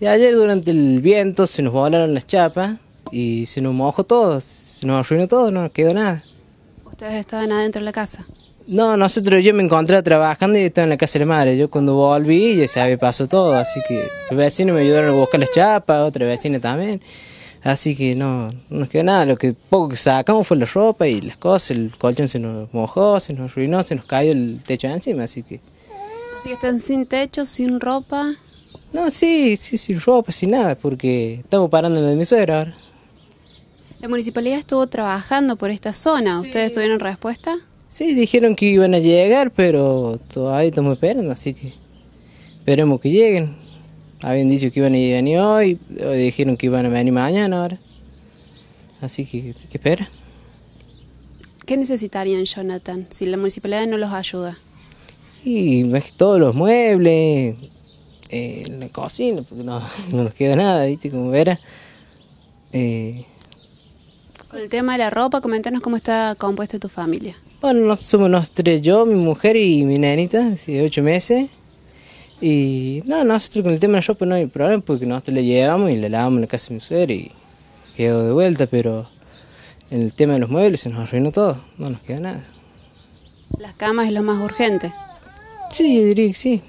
Y ayer durante el viento se nos volaron las chapas y se nos mojó todo, se nos arruinó todo, no nos quedó nada. ¿Ustedes estaban adentro de la casa? No, nosotros, yo me encontré trabajando y estaba en la casa de la madre. Yo cuando volví ya se había pasado todo, así que los vecinos me ayudaron a buscar las chapas, otra vecina también. Así que no, no nos quedó nada, lo que poco que sacamos fue la ropa y las cosas, el colchón se nos mojó, se nos arruinó, se nos cayó el techo encima, así que... Así que están sin techo, sin ropa. No, sí, sí, sin ropa, sin nada, porque estamos parando en lo de mi suegra ahora. La municipalidad estuvo trabajando por esta zona. ¿Ustedes tuvieron respuesta? Sí, dijeron que iban a llegar, pero todavía estamos esperando, así que esperemos que lleguen. Habían dicho que iban a venir hoy, hoy dijeron que iban a venir mañana ahora. Así que, ¿qué espera? ¿Qué necesitarían, Jonathan, si la municipalidad no los ayuda? Y más que todos los muebles, eh, la cocina, porque no, no nos queda nada, ¿viste? Como verás. Eh, Con el tema de la ropa, comentanos cómo está compuesta tu familia. bueno, nosotros somos los tres, yo, mi mujer y mi nenita, de ocho meses. Y no, nosotros con el tema de la ropa no hay problema porque nosotros le llevamos y le lavamos en la casa de mi suegra y quedó de vuelta, pero en el tema de los muebles se nos arruinó todo, no nos queda nada. Las camas es lo más urgente. Sí, yo diría que sí.